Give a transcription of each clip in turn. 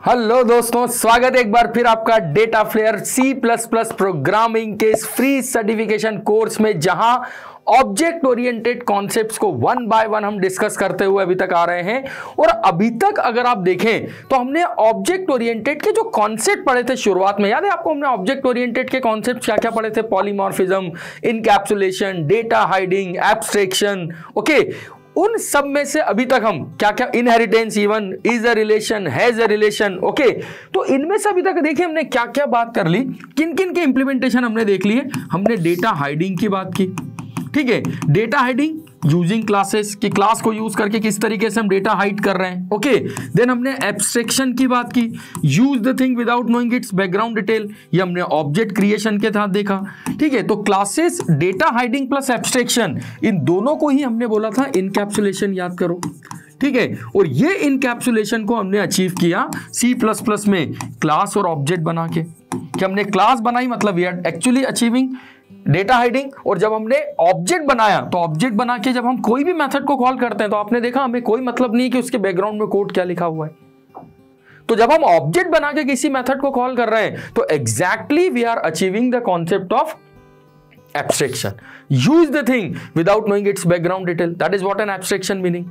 Hello दोस्तों, स्वागत है एक बार फिर आपका DataFlair C plus plus programming के इस फ्री सर्टिफिकेशन कोर्स में, जहाँ ऑब्जेक्ट ओरिएंटेड कॉन्सेप्ट्स को वन बाय वन हम डिस्कस करते हुए अभी तक आ रहे हैं। और अभी तक अगर आप देखें तो हमने ऑब्जेक्ट ओरिएंटेड के जो कॉन्सेप्ट पढ़े थे शुरुआत में, याद है आपको हमने ऑब्जेक्ट ओरिएंटेड के कॉन्सेप्ट क्या क्या पढ़े थे? Polymorphism encapsulation data hiding abstraction okay उन सब में से अभी तक हम क्या क्या inheritance even is a relation has a relation okay तो इनमें से अभी तक देखिए हमने क्या क्या बात कर ली किन किन के इंप्लीमेंटेशन हमने देख लिए? हमने डेटा हाइडिंग की बात की, ठीक है? डेटा हाइडिंग यूजिंग क्लासेस की क्लास को यूज़ करके किस तरीके से हम डेटा हाइड कर रहे हैं। ओके देन हमने एब्स्ट्रेक्शन की बात की। Use the thing without knowing its background detail ये हमने ऑब्जेक्ट क्रिएशन के साथ देखा। ठीक है तो classes data hiding plus abstraction इन दोनों को ही हमने बोला था इनकैप्सुलेशन याद करो। ठीक है, और ये इनकैप्सुलेशन को हमने अचीव किया सी प्लस प्लस में क्लास और ऑब्जेक्ट बना के। कि हमने क्लास बनाई मतलब we are actually achieving data hiding, और जब हमने ऑब्जेक्ट बनाया तो ऑब्जेक्ट बना के जब हम कोई भी मेथड को कॉल करते हैं तो आपने देखा हमें कोई मतलब नहीं कि उसके बैकग्राउंड में कोड क्या लिखा हुआ है। तो जब हम ऑब्जेक्ट बना के किसी मेथड को कॉल कर रहे हैं तो exactly we are achieving the concept of abstraction use the thing without knowing its background detail that is what an abstraction meaning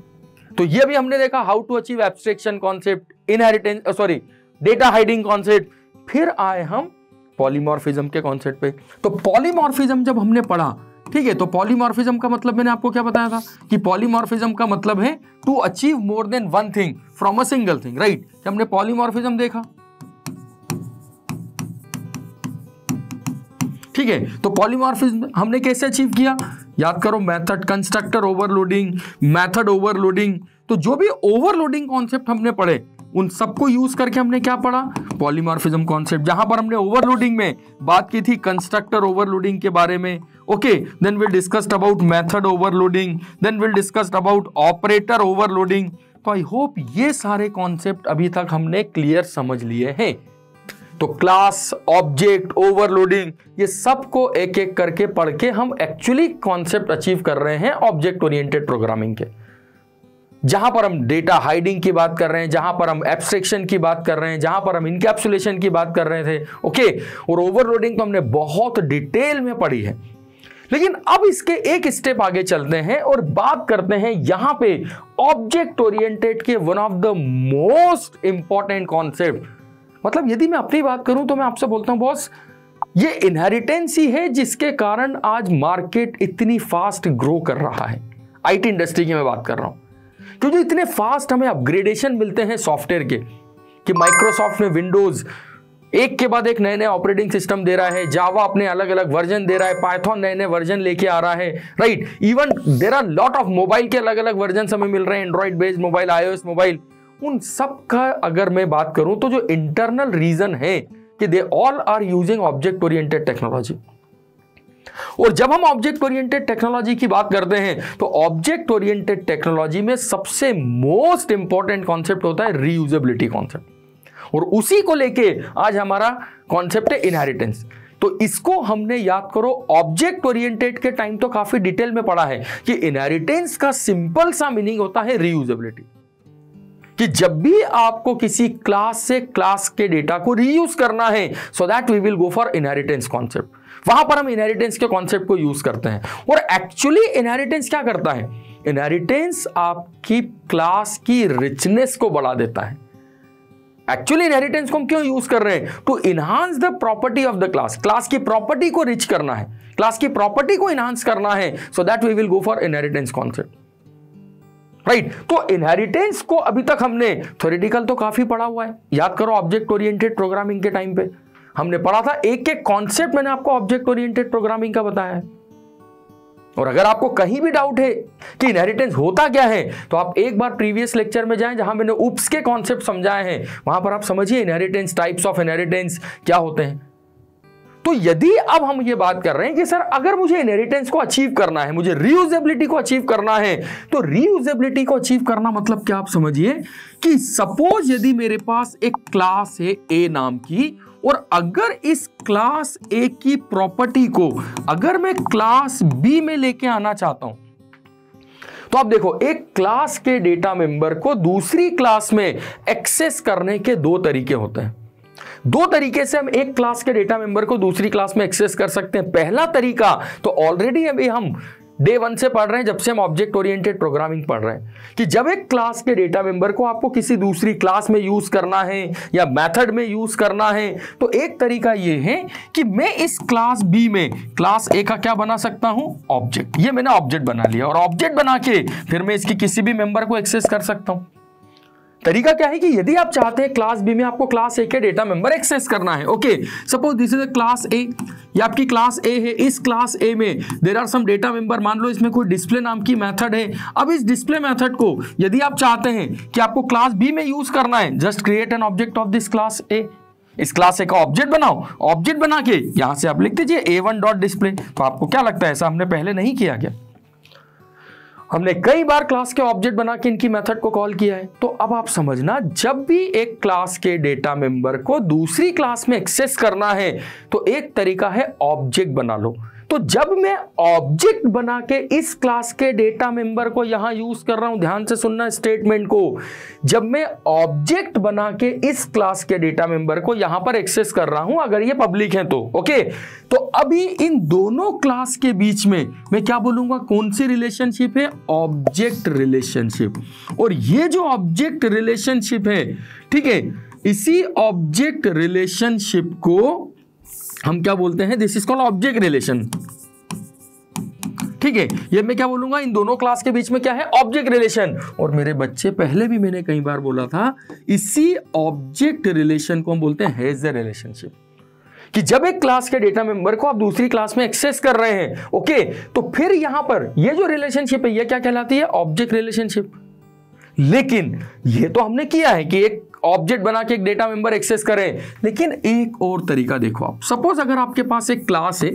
तो ये भी हमने देखा how to achieve abstraction concept inheritance sorry data hiding concept फिर आए हम polymorphism के concept पे। तो पॉलीमॉर्फिज्म जब हमने पढ़ा, ठीक है तो पॉलीमॉर्फिज्म का मतलब मैंने आपको क्या बताया था? कि पॉलीमॉर्फिज्म का मतलब है to achieve more than one thing from a single thing right हमने पॉलीमॉर्फिज्म देखा। ठीक है तो पॉलीमॉर्फिज्म हमने कैसे अचीव किया? याद करो method constructor overloading method overloading तो जो भी ओवरलोडिंग कॉन्सेप्ट हमने पढ़े उन सबको यूज़ करके हमने क्या पढ़ा? पॉलीमॉर्फिज्म कॉन्सेप्ट जहाँ पर हमने ओवरलोडिंग में बात की थी कंस्ट्रक्टर ओवरलोडिंग के बारे में। Okay then will discussed about method overloading then will discussed about operator overloading तो आई होप ये सारे कॉन्सेप्ट अभी तक हमने क्लियर समझ लिए हैं। तो क्लास ऑब्जेक्ट ओवरलोडिंग ये सबको एक एक करके पढ़ के हम एक्चुअली कॉन्सेप्ट अचीव कर रहे हैं ऑब्जेक्ट ओरिएंटेड प्रोग्रामिंग के। जहाँ पर हम डेटा हाइडिंग की बात कर रहे हैं, जहाँ पर हम एब्स्ट्रेक्शन की बात कर रहे हैं, जहाँ पर हम इनकैप्सुलेशन की बात कर रहे थे ओके और ओवरलोडिंग तो हमने बहुत डिटेल में पढ़ी है। लेकिन अब इसके एक स्टेप आगे चलते हैं और बात करते हैं यहाँ पे ऑब्जेक्ट ओरिएंटेड के one of the most important concept मतलब यदि मैं अपनी बात करूँ तो मैं आपसे बोलता हूँ, बॉस, ये इनहेरिटेंस ही है जिसके कारण आज मार्केट इतनी फास्ट ग्रो कर रहा है। आईटी इंडस्ट्री की मैं बात कर रहा हूँ। क्योंकि इतने फास्ट हमें अपग्रेडेशन मिलते हैं सॉफ्टवेयर के, कि माइक्रोसॉफ्ट में विंडोज़ एक के बाद एक नए नए ऑपरेटिंग सिस्टम दे रहा है जावा अपने अलग अलग वर्जन दे रहा है पाइथन नए नए वर्जन लेके आ रहा है right even there are lot of mobile के अलग अलग वर्जन हमें मिल रहे हैं Android based mobile iOS mobile उन सब का अगर मैं बात करूँ तो जो इंटरनल रीजन है कि they all are using object oriented technology और जब हम ऑब्जेक्ट ओरिएंटेड टेक्नोलॉजी की बात करते हैं तो ऑब्जेक्ट ओरिएंटेड टेक्नोलॉजी में सबसे मोस्ट इंपॉर्टेंट कॉन्सेप्ट होता है रीयूजेबिलिटी कॉन्सेप्ट और उसी को लेके आज हमारा कॉन्सेप्ट है इनहेरिटेंस तो इसको हमने याद करो ऑब्जेक्ट ओरिएंटेड के टाइम तो काफ़ी डिटेल में पढ़ा है कि इनहेरिटेंस का सिंपल सा मीनिंग होता है रीयूजेबिलिटी कि जब भी आपको किसी क्लास से क्लास के डेटा को रीयूज करना है so that we will go for inheritance concept वहाँ पर हम इनहेरिटेंस के कॉन्सेप्ट को यूज़ करते हैं। और एक्चुअली इनहेरिटेंस क्या करता है? इनहेरिटेंस आपकी क्लास की रिचनेस को बढ़ा देता है। एक्चुअली इनहेरिटेंस को हम क्यों यूज़ कर रहे हैं? To enhance the property of the class class की प्रॉपर्टी को रिच करना है। क्लास की प्रॉपर्टी को इनहांस करना है। So that we will go for inheritance concept right तो इनहेरिटेंस को अभी तक हमने थोरिटिकल तो काफ़ी पढ़ा हुआ है। याद करो ऑब्जेक्ट ओरिएंटेड प्रोग्रामिंग के टाइम पे। हमने पढ़ा था, एक एक कॉन्सेप्ट मैंने आपको ऑब्जेक्ट ओरिएंटेड प्रोग्रामिंग का बताया है। और अगर आपको कहीं भी डाउट है कि इनहेरिटेंस होता क्या है तो आप एक बार प्रीवियस लेक्चर में जाएँ जहाँ मैंने उप्स के कॉन्सेप्ट समझाए हैं। वहाँ पर आप समझिए इनहेरिटेंस टाइप्स ऑफ़ इनहेरिटेंस क्या होते हैं। तो यदि अब हम ये बात कर रहे हैं कि सर, अगर मुझे इनहेरिटेंस को अचीव करना है, मुझे रीयूजेबिलिटी को अचीव करना है तो रीयूजेबिलिटी को अचीव करना मतलब क्या? आप समझिए कि सपोज़ यदि मेरे पास एक क्लास है ए नाम की और अगर इस क्लास ए की प्रॉपर्टी को अगर मैं क्लास बी में लेके आना चाहता हूँ तो आप देखो, एक क्लास के डेटा मेंबर को दूसरी क्लास में एक्सेस करने के दो तरीके होते हैं। दो तरीके से हम एक क्लास के डेटा मेंबर को दूसरी क्लास में एक्सेस कर सकते हैं। पहला तरीका तो ऑलरेडी अभी हम डे वन से पढ़ रहे हैं, जब से हम ऑब्जेक्ट ओरिएंटेड प्रोग्रामिंग पढ़ रहे हैं। कि जब एक क्लास के डेटा मेंबर को आपको किसी दूसरी क्लास में यूज़ करना है, या मेथड में यूज़ करना है तो एक तरीका यह है कि मैं इस क्लास बी में क्लास ए का क्या बना सकता हूँ? ऑब्जेक्ट ये मैंने ऑब्जेक्ट बना लिया और ऑब्जेक्ट बना के फिर मैं इसकी किसी भी मेंबर को एक्सेस कर सकता हूँ। तरीका क्या है कि यदि आप चाहते हैं क्लास बी में आपको क्लास ए के डेटा मेंबर एक्सेस करना है, okay? Suppose this is a class A ये आपकी क्लास ए है, इस क्लास ए में there are some data member मान लो इसमें कोई डिस्प्ले नाम की मेथड है, अब इस डिस्प्ले मेथड को यदि आप चाहते हैं कि आपको क्लास बी में यूज़ करना है just create an object of this class A इस क्लास ए का ऑब्जेक्ट बनाओ ऑब्जेक्ट बना के यहाँ से आप लिख दीजिए ए वन डॉट डिस्प्ले तो आपको क्या लगता है, ऐसा हमने पहले नहीं किया गया हमने कई बार क्लास के ऑब्जेक्ट बना के इनकी मेथड को कॉल किया है। तो अब आप समझना, जब भी एक क्लास के डेटा मेंबर को दूसरी क्लास में एक्सेस करना है तो एक तरीका है ऑब्जेक्ट बना लो। तो जब मैं ऑब्जेक्ट बना के इस क्लास के डेटा मेंबर को यहाँ यूज़ कर रहा हूँ, ध्यान से सुनना स्टेटमेंट को, जब मैं ऑब्जेक्ट बना के इस क्लास के डेटा मेंबर को यहाँ पर एक्सेस कर रहा हूँ, अगर ये पब्लिक है तो ओके तो अभी इन दोनों क्लास के बीच में मैं क्या बोलूँगा? कौन सी रिलेशनशिप है? ऑब्जेक्ट रिलेशनशिप और ये जो ऑब्जेक्ट रिलेशनशिप है, ठीक है? इसी ऑब्जेक्ट रिलेशनशिप को हम क्या बोलते हैं? This is called object relation ठीक है? ये मैं क्या बोलूँगा? इन दोनों क्लास के बीच में क्या है? ऑब्जेक्ट रिलेशन और मेरे बच्चे, पहले भी मैंने कई बार बोला था, इसी ऑब्जेक्ट रिलेशन को हम बोलते हैं हेज रिलेशनशिप कि जब एक क्लास के डेटा मेंबर को आप दूसरी क्लास में एक्सेस कर रहे हैं ओके तो फिर यहाँ पर ये जो रिलेशनशिप है, ये क्या कहलाती है? ऑब्जेक्ट रिलेशनशिप लेकिन ये तो हमने किया है कि एक ऑब्जेक्ट बना के एक डेटा मेंबर एक्सेस करें। लेकिन एक और तरीका देखो आप। सपोज़ अगर आपके पास एक क्लास है,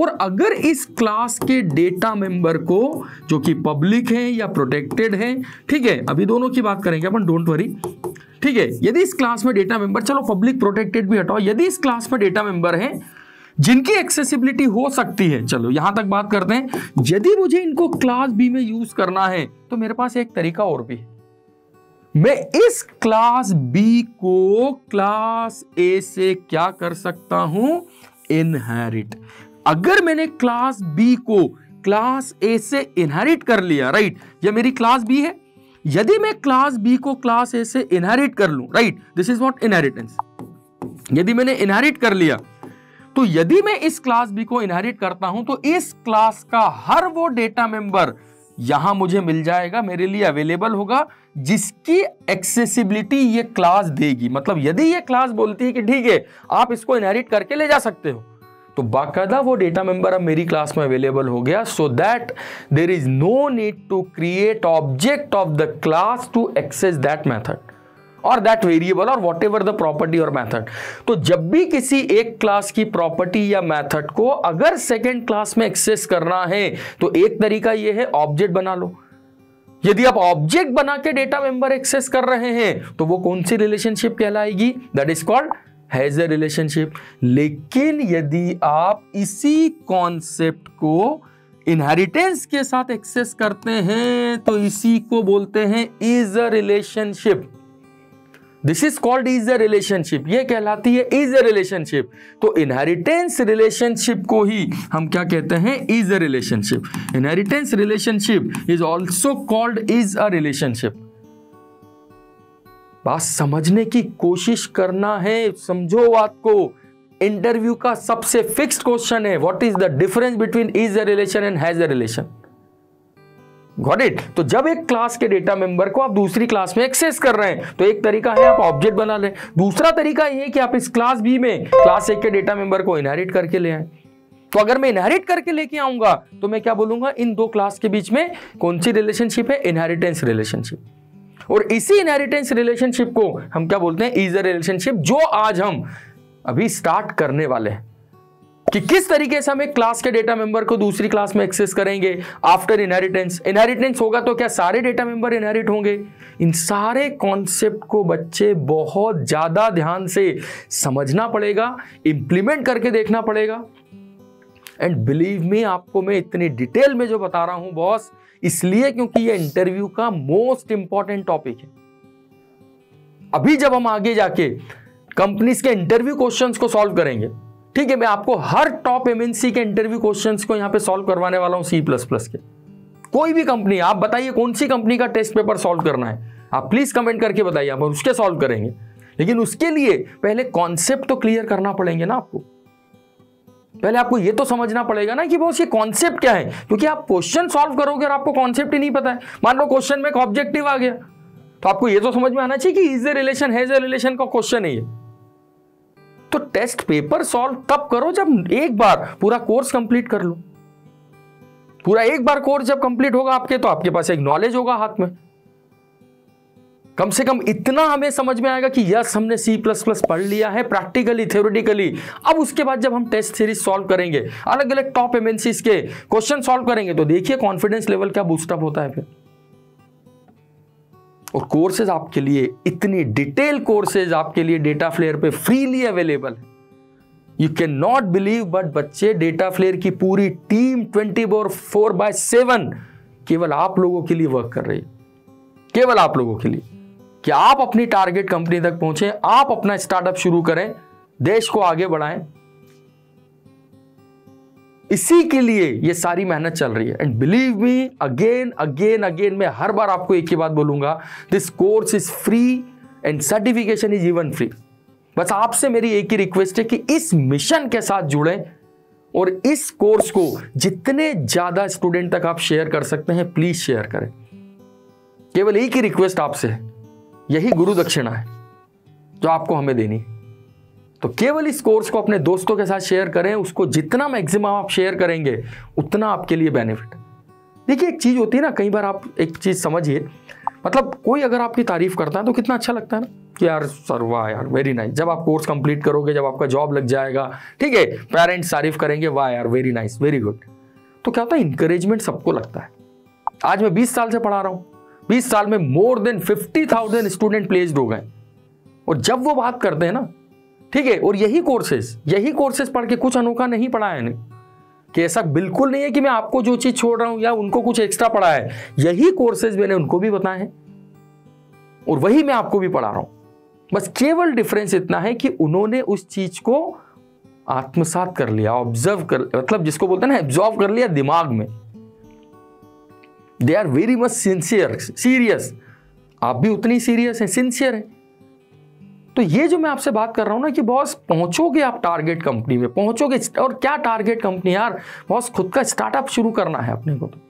और अगर इस क्लास के डेटा मेंबर को, जो कि पब्लिक है या प्रोटेक्टेड है, ठीक है, अभी दोनों की बात करेंगे अपन डोंट वरी ठीक है, यदि इस क्लास में डेटा मेंबर चलो पब्लिक प्रोटेक्टेड भी हटाओ, यदि इस क्लास में डेटा मेंबर है, जिनकी एक्सेसिबिलिटी हो सकती है, चलो यहाँ तक बात करते हैं। यदि मुझे इनको क्लास बी में यूज़ करना है तो मेरे पास एक तरीका और भी है। मैं इस क्लास बी को क्लास ए से क्या कर सकता हूँ? इनहेरिट अगर मैंने क्लास बी को क्लास ए से इनहेरिट कर लिया राइट ये मेरी क्लास बी है। यदि मैं क्लास बी को क्लास ए से इनहेरिट कर लूँ right this is not inheritance यदि मैंने इनहेरिट कर लिया तो यदि मैं इस क्लास बी को इनहेरिट करता हूँ तो इस क्लास का हर वो डेटा मेंबर यहाँ मुझे मिल जाएगा, मेरे लिए अवेलेबल होगा। जिसकी एक्सेसिबिलिटी ये क्लास देगी। मतलब यदि ये क्लास बोलती है कि ठीक है, आप इसको इनहेरिट करके ले जा सकते हो। तो बाकायदा वो डेटा मेंबर अब मेरी क्लास में अवेलेबल हो गया। So that there is no need to create object of the class to access that method और दैट वेरिएबल और वॉट एवर द प्रॉपर्टी और मैथड तो जब भी किसी एक क्लास की प्रॉपर्टी या मैथड को अगर सेकेंड क्लास में एक्सेस करना है तो एक तरीका यह है ऑब्जेक्ट बना लो। यदि आप ऑब्जेक्ट बना के डेटा मेंबर एक्सेस कर रहे हैं तो वो कौन सी रिलेशनशिप कहलाएगी? That is called has a relationship लेकिन यदि आप इसी कॉन्सेप्ट को इनहेरिटेंस के साथ एक्सेस करते हैं तो इसी को बोलते हैं is a relationship this is called is a relationship ये कहलाती है इज़ अ रिलेशनशिप तो इनहेरिटेंस रिलेशनशिप को ही हम क्या कहते हैं? Is a relationship inheritance relationship is also called is a relationship बात समझने की कोशिश करना है, समझो बात को। इंटरव्यू का सबसे फिक्स्ड क्वेश्चन है what is the difference between is a relation and has a relation got it तो जब एक क्लास के डेटा मेंबर को आप दूसरी क्लास में एक्सेस कर रहे हैं तो एक तरीका है आप ऑब्जेक्ट बना लें। दूसरा तरीका यह कि आप इस क्लास बी में क्लास एक के डेटा मेंबर को इनहेरिट करके ले आए। तो अगर मैं इनहेरिट करके लेके आऊँगा तो मैं क्या बोलूँगा? इन दो क्लास के बीच में कौन सी रिलेशनशिप है? इनहेरिटेंस रिलेशनशिप और इसी इनहेरिटेंस रिलेशनशिप को हम क्या बोलते हैं? इजर रिलेशनशिप जो आज हम अभी स्टार्ट करने वाले हैं। कि किस तरीके से हम एक क्लास के डेटा मेंबर को दूसरी क्लास में एक्सेस करेंगे आफ्टर इनहेरिटेंस इनहेरिटेंस होगा तो क्या सारे डेटा मेंबर इनहेरिट होंगे? इन सारे कॉन्सेप्ट को बच्चे बहुत ज़्यादा ध्यान से समझना पड़ेगा इंप्लीमेंट करके देखना पड़ेगा। एंड बिलीव मी आपको मैं इतनी डिटेल में जो बता रहा हूँ बॉस इसलिए क्योंकि ये इंटरव्यू का मोस्ट इंपॉर्टेंट टॉपिक है। अभी जब हम आगे जाके कंपनीज़ के इंटरव्यू क्वेश्चंस को सॉल्व करेंगे ठीक है, मैं आपको हर टॉप एमएनसी के इंटरव्यू क्वेश्चंस को यहाँ पे सॉल्व करवाने वाला हूँ सी प्लस प्लस के। कोई भी कंपनी आप बताइए कौन सी कंपनी का टेस्ट पेपर सॉल्व करना है। आप प्लीज़ कमेंट करके बताइए आप उसके सॉल्व करेंगे। लेकिन उसके लिए पहले कॉन्सेप्ट तो क्लियर करना पड़ेंगे ना आपको। पहले आपको ये तो समझना पड़ेगा ना कि बॉस ये कॉन्सेप्ट क्या है? क्योंकि आप क्वेश्चन सॉल्व करोगे और आपको कॉन्सेप्ट ही नहीं पता है। मान लो क्वेश्चन में एक ऑब्जेक्टिव आ गया। तो आपको ये तो समझ में आना चाहिए कि is a relation has a relation का क्वेश्चन है ये। तो टेस्ट पेपर सॉल्व तब करो जब एक बार पूरा कोर्स कंप्लीट कर लो। पूरा एक बार कोर्स जब कंप्लीट होगा आपके तो आपके पास एक नॉलेज होगा हाथ में। कम से कम इतना हमें समझ में आएगा कि यस हमने सी प्लस प्लस पढ़ लिया है प्रैक्टिकली थ्योरेटिकली अब उसके बाद जब हम टेस्ट सीरीज़ सॉल्व करेंगे अलग अलग टॉप एमएनसीज के क्वेश्चन सॉल्व करेंगे तो देखिए कॉन्फिडेंस लेवल क्या बूस्टअप होता है फिर। और कोर्सेज आपके लिए, इतनी डिटेल कोर्सेज आपके लिए डेटा फ्लेयर पे फ्रीली अवेलेबल है। You can not believe but बच्चे डेटा फ्लेयर की पूरी team twenty four four by seven केवल आप लोगों के लिए वर्क कर रही है। केवल आप लोगों के लिए। कि आप अपनी टारगेट कंपनी तक पहुँचे, आप अपना स्टार्टअप शुरू करें, देश को आगे बढ़ाएँ इसी के लिए ये सारी मेहनत चल रही है। And believe me again again again मैं हर बार आपको एक ही बात बोलूँगा this course is free and certification is even free बस आपसे मेरी एक ही रिक्वेस्ट है कि इस मिशन के साथ जुड़े और इस कोर्स को जितने ज़्यादा स्टूडेंट तक आप शेयर कर सकते हैं प्लीज़ शेयर करें। केवल एक ही रिक्वेस्ट आपसे है, यही गुरु दक्षिणा है, जो आपको हमें देनी तो केवल इस कोर्स को अपने दोस्तों के साथ शेयर करें उसको जितना मैक्सिमम आप शेयर करेंगे उतना आपके लिए बेनिफिट देखिए एक चीज़ होती है ना कई बार आप एक चीज़ समझिए मतलब कोई अगर आपकी तारीफ़ करता है तो कितना अच्छा लगता है ना कि यार सर वाह यार वेरी नाइस जब आप कोर्स कंप्लीट करोगे जब आपका जॉब लग जाएगा ठीक है पेरेंट्स तारीफ़ करेंगे वाह यार वेरी नाइस वेरी गुड तो क्या होता है इंकरेजमेंट सबको लगता है। आज मैं 20 साल से पढ़ा रहा हूँ 20 साल में मोर देन 50,000 स्टूडेंट प्लेस्ड हो गए। और जब वो बात करते हैं ना ठीक है, और यही कोर्सेज यही कोर्सेज पढ़ के कुछ अनोखा नहीं पढ़ा है कि ऐसा बिल्कुल नहीं है कि मैं आपको जो चीज़ छोड़ रहा हूँ या उनको कुछ एक्स्ट्रा पढ़ा है। यही कोर्सेज मैंने उनको भी बताए हैं, और वही मैं आपको भी पढ़ा रहा हूँ। बस केवल डिफरेंस इतना है कि उन्होंने उस चीज़ को आत्मसात कर लिया ऑब्ज़र्व कर मतलब जिसको बोलते हैं ना एब्जॉर्व कर लिया दिमाग में। They are very much sincere serious आप भी उतनी सीरियस हैं सिंसियर हैं। तो ये जो मैं आपसे बात कर रहा हूँ ना कि बॉस, पहुंचोगे आप टारगेट कंपनी में? पहुंचोगे और क्या टारगेट कंपनी यार? बॉस, खुद का स्टार्टअप शुरू करना है अपने को तो।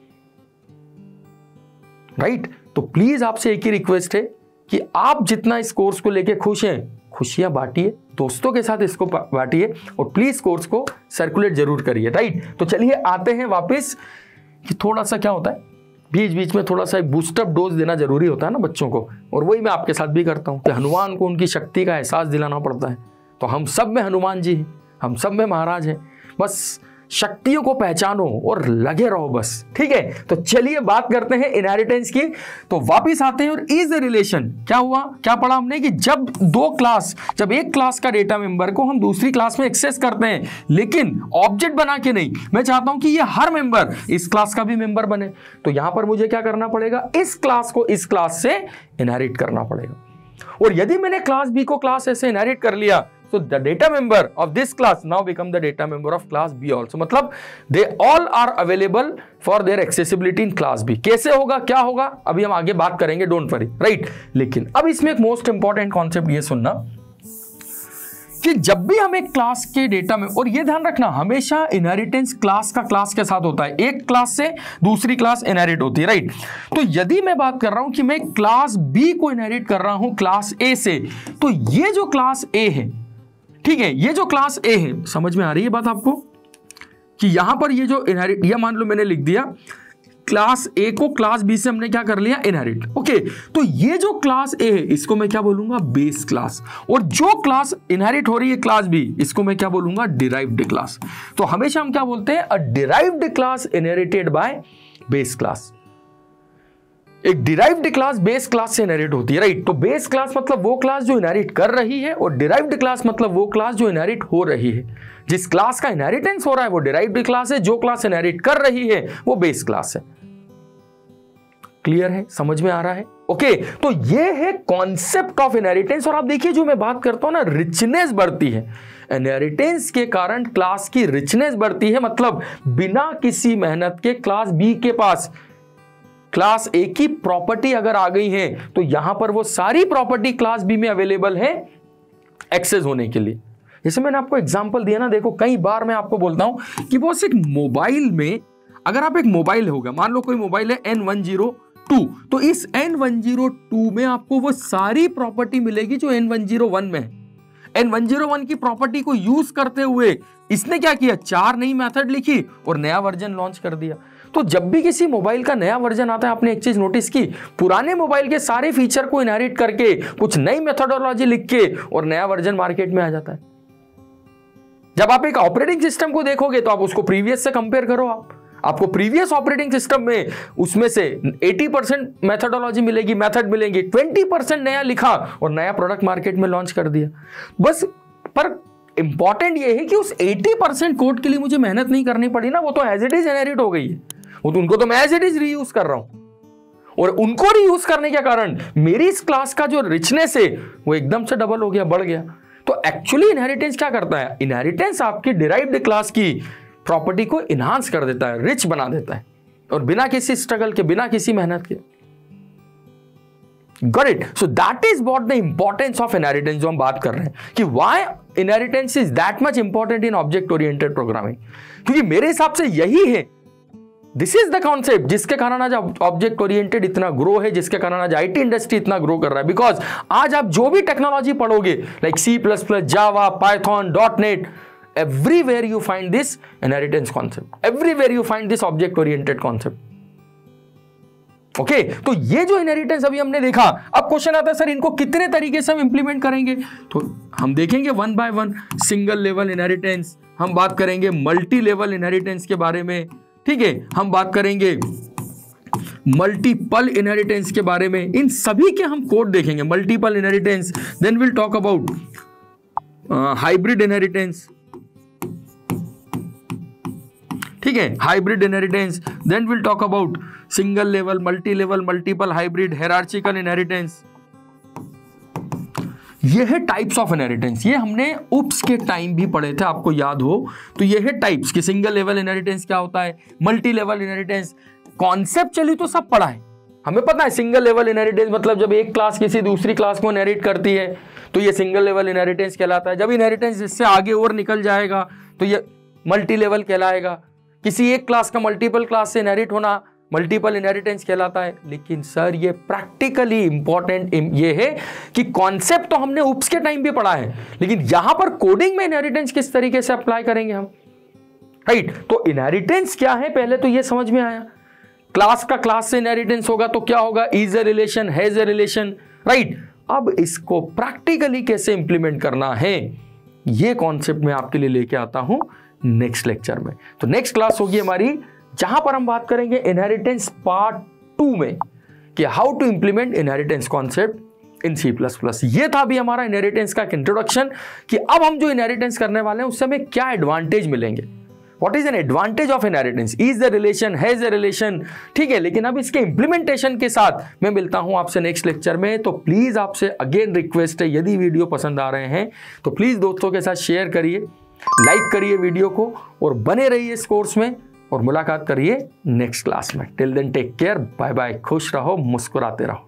राइट तो प्लीज़ आपसे एक ही रिक्वेस्ट है कि आप जितना इस कोर्स को लेके खुश हैं, खुशियाँ बांटिए, दोस्तों के साथ इसको बांटिए, और प्लीज़ कोर्स को सर्कुलेट ज़रूर करिए। राइट तो चलिए आते हैं वापस कि थोड़ा सा क्या होता है? बीच बीच में थोड़ा सा एक बूस्टअप डोज देना ज़रूरी होता है ना बच्चों को। और वही मैं आपके साथ भी करता हूँ कि हनुमान को उनकी शक्ति का एहसास दिलाना पड़ता है। तो हम सब में हनुमान जी हैं, हम सब में महाराज हैं। बस शक्तियों को पहचानो और लगे रहो बस। ठीक है? तो चलिए बात करते हैं इनहेरिटेंस की। तो वापिस आते हैं और इज़ रिलेशन क्या हुआ? क्या पढ़ा हमने कि जब दो क्लास जब एक क्लास का डेटा मेंबर को हम दूसरी क्लास में एक्सेस करते हैं, लेकिन ऑब्जेक्ट बना के नहीं? मैं चाहता हूँ कि ये हर मेंबर इस क्लास का भी मेंबर बने। तो यहाँ पर मुझे क्या करना पड़ेगा? इस क्लास को इस क्लास से इनहेरिट करना पड़ेगा। और यदि मैंने क्लास बी को क्लास ऐसे इनहेरिट कर लिया So, the data member of this class now become the data member of class B also. मतलब they all are available for their accessibility in class B. कैसे होगा? क्या होगा? अभी हम आगे बात करेंगे डोंट वरी राइट लेकिन अब इसमें एक मोस्ट इंपॉर्टेंट कॉन्सेप्ट ये सुनना कि जब भी हम एक क्लास के डेटा में, और ये ध्यान रखना, हमेशा इनहेरिटेंस क्लास का क्लास के साथ होता है। एक क्लास से दूसरी क्लास इनहेरिट होती है राइट तो यदि मैं बात कर रहा हूँ कि मैं क्लास बी को इनहेरिट कर रहा हूँ क्लास ए से तो ये जो क्लास ए है ठीक है, ये जो क्लास ए है, समझ में आ रही है बात आपको? कि यहाँ पर ये जो इनहेरिट या मान लो मैंने लिख दिया क्लास ए को क्लास बी से हमने क्या कर लिया? इनहेरिट ओके तो ये जो क्लास ए है, इसको मैं क्या बोलूँगा? बेस क्लास और जो क्लास इनहेरिट हो रही है क्लास बी इसको मैं क्या बोलूँगा? डिराइव्ड क्लास तो हमेशा हम क्या बोलते हैं? A derived class inherited by base class एक डिराइव्ड क्लास बेस क्लास से इनहेरिट होती है राइट तो बेस क्लास मतलब वो क्लास जो इनहेरिट कर रही है और डिराइव्ड क्लास मतलब वो क्लास जो इनहेरिट हो रही है। जिस क्लास का इनहेरिटेंस हो रहा है, वो डिराइव्ड क्लास है, जो क्लास इनहेरिट कर रही है, वो बेस क्लास है। क्लियर है? समझ में आ रहा है? ओके तो ये है कॉन्सेप्ट ऑफ़ इनहेरिटेंस और आप देखिए जो मैं बात करता हूँ ना रिचनेस बढ़ती है। इनहेरिटेंस के कारण क्लास की रिचनेस बढ़ती है मतलब बिना किसी मेहनत के क्लास बी के पास क्लास ए की प्रॉपर्टी अगर आ गई है तो यहाँ पर वो सारी प्रॉपर्टी क्लास बी में अवेलेबल है एक्सेस होने के लिए। जैसे मैंने आपको एग्जांपल दिया ना, देखो, कई बार मैं आपको बोलता हूँ कि वो एक मोबाइल में अगर आप एक मोबाइल होगा, मान लो कोई मोबाइल है एन वन ज़ीरो टू तो इस एन वन ज़ीरो टू में आपको वो सारी प्रॉपर्टी मिलेगी जो एन वन ज़ीरो वन में एन वन ज़ीरो वन की प्रॉपर्टी को यूज़ करते हुए इसने क्या किया? चार नई मेथड लिखी और नया वर्जन लॉन्च कर दिया। तो जब भी किसी मोबाइल का नया वर्जन आता है, आपने एक चीज़ नोटिस की, पुराने मोबाइल के सारे फीचर को इनहेरिट करके, कुछ नई मेथोडोलॉजी लिख के और नया वर्जन मार्केट में आ जाता है। जब आप एक ऑपरेटिंग सिस्टम को देखोगे तो आप उसको प्रीवियस से कंपेयर करो आप। आपको प्रीवियस ऑपरेटिंग सिस्टम में उसमें से 80 परसेंट मैथडोलॉजी मिलेगी मेथड मिलेंगी 20 परसेंट नया लिखा और नया प्रोडक्ट मार्केट में लॉन्च कर दिया। बस, पर इंपॉर्टेंट यह है कि उस 80 परसेंट कोड के लिए मुझे मेहनत नहीं करनी पड़ी ना, वो तो एज इट इज़ जेनरेट हो गई है। वो तो उनको तो मैं एज इट इज़ रीयूज कर रहा हूँ। और उनको रीयूज करने के कारण मेरी इस क्लास का जो रिचनेस है, वो एकदम से डबल हो गया, बढ़ गया। तो एक्चुअली इनहेरिटेंस क्या करता है? इनहेरिटेंस आपकी डिराइव्ड क्लास की प्रॉपर्टी को इनहांस कर देता है रिच बना देता है। और बिना किसी स्ट्रगल के, बिना किसी मेहनत के। Got it so that is what the importance of inheritance जो हम बात कर रहे हैं, कि why inheritance is that much important in object oriented programming क्योंकि मेरे हिसाब से यही है दिस इज़ द कॉन्सेप्ट जिसके कारण आज ऑब्जेक्ट ओरिएंटेड इतना ग्रो है जिसके कारण आज आईटी इंडस्ट्री इतना ग्रो कर रहा है। बिकॉज़ आज आप जो भी टेक्नोलॉजी पढ़ोगे like C plus plus Java Python dot net everywhere you find this inheritance concept. Everywhere you find this object oriented concept. Okay okay, तो ये जो इनहेरिटेंस अभी हमने देखा अब क्वेश्चन आता है सर इनको कितने तरीके से हम इंप्लीमेंट करेंगे? तो हम देखेंगे one by one single level inheritance हम बात करेंगे मल्टी लेवल इनहेरिटेंस के बारे में ठीक है, हम बात करेंगे मल्टीपल इनहेरिटेंस के बारे में। इन सभी के हम कोड देखेंगे multiple inheritance then will talk about hybrid inheritance ठीक है hybrid inheritance then will talk about single level multi level multiple hybrid hierarchical inheritance ये है टाइप्स ऑफ़ इनहेरिटेंस ये हमने उप्स के टाइम भी पढ़े थे, आपको याद हो? तो ये है टाइप्स कि सिंगल लेवल इनहेरिटेंस क्या होता है? मल्टी लेवल इनहेरिटेंस कॉन्सेप्ट चली तो सब पढ़ा है। हमें पता है सिंगल लेवल इनहेरिटेंस मतलब जब एक क्लास किसी दूसरी क्लास को इनहेरिट करती है तो ये सिंगल लेवल इनहेरिटेंस कहलाता है। जब इनहेरिटेंस इससे आगे और निकल जाएगा तो ये मल्टी लेवल कहलाएगा। किसी एक क्लास का मल्टीपल क्लास से इनहेरिट होना मल्टीपल इनहेरिटेंस कहलाता है। लेकिन सर, ये प्रैक्टिकली इंपॉर्टेंट ये है कि कॉन्सेप्ट तो हमने उप्स के टाइम भी पढ़ा है। लेकिन यहाँ पर कोडिंग में इनहेरिटेंस किस तरीके से अप्लाई करेंगे हम? राइट तो इनहेरिटेंस क्या है? पहले तो ये समझ में आया। क्लास का क्लास से इनहेरिटेंस होगा तो क्या होगा? Is a relation has a relation right अब इसको प्रैक्टिकली कैसे इंप्लीमेंट करना है? ये कॉन्सेप्ट मैं आपके लिए लेके आता हूँ नेक्स्ट लेक्चर में। तो नेक्स्ट क्लास होगी हमारी जहाँ पर हम बात करेंगे इनहेरिटेंस पार्ट टू में कि how to implement inheritance concept in C plus plus ये था भी हमारा इनहेरिटेंस का इंट्रोडक्शन कि अब हम जो इनहेरिटेंस करने वाले हैं, उससे हमें क्या एडवांटेज मिलेंगे। What is an advantage of inheritance is the relation has the relation ठीक है, लेकिन अब इसके इंप्लीमेंटेशन के साथ मैं मिलता हूँ आपसे नेक्स्ट लेक्चर में तो प्लीज़ आपसे अगेन रिक्वेस्ट है, यदि वीडियो पसंद आ रहे हैं तो प्लीज़ दोस्तों के साथ शेयर करिए लाइक करिए वीडियो को, और बने रहिए इस कोर्स में। और मुलाकात करिए नेक्स्ट क्लास में। Till then take care bye bye खुश रहो, मुस्कुराते रहो।